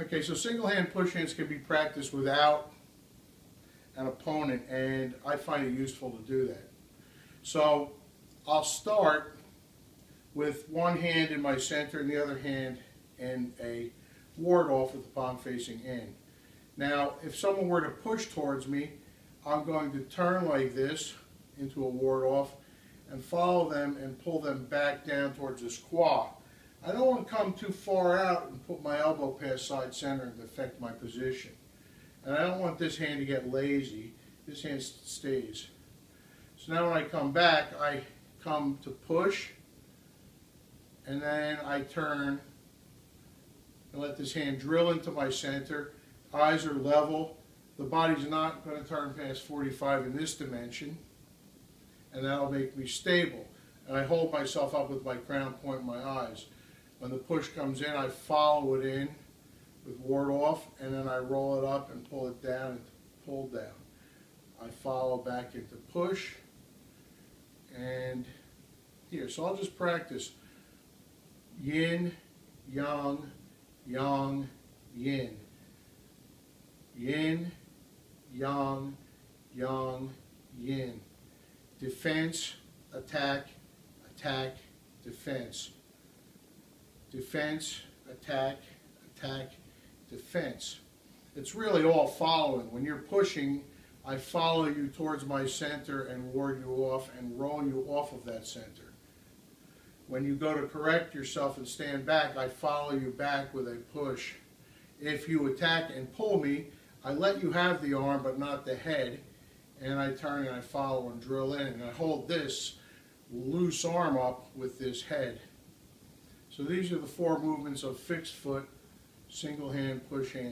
Okay, so single hand push hands can be practiced without an opponent, and I find it useful to do that. So I'll start with one hand in my center and the other hand in a ward off with the palm facing in. Now, if someone were to push towards me, I'm going to turn like this into a ward off and follow them and pull them back down towards the squat. I don't want to come too far out and put my elbow past side center and affect my position. And I don't want this hand to get lazy. This hand stays. So now when I come back, I come to push, and then I turn and let this hand drill into my center. Eyes are level. The body's not going to turn past 45 in this dimension, and that'll make me stable. And I hold myself up with my crown point in my eyes. When the push comes in, I follow it in with ward off, and then I roll it up and pull it down and pull down. I follow back into push, and here. So I'll just practice yin, yang, yang, yin. Yin, yang, yang, yin. Defense, attack, attack, defense. Defense, attack, attack, defense. It's really all following. When you're pushing, I follow you towards my center and ward you off and roll you off of that center. When you go to correct yourself and stand back, I follow you back with a push. If you attack and pull me, I let you have the arm but not the head, and I turn and I follow and drill in, and I hold this loose arm up with this head. So these are the four movements of fixed foot, single hand, push hand.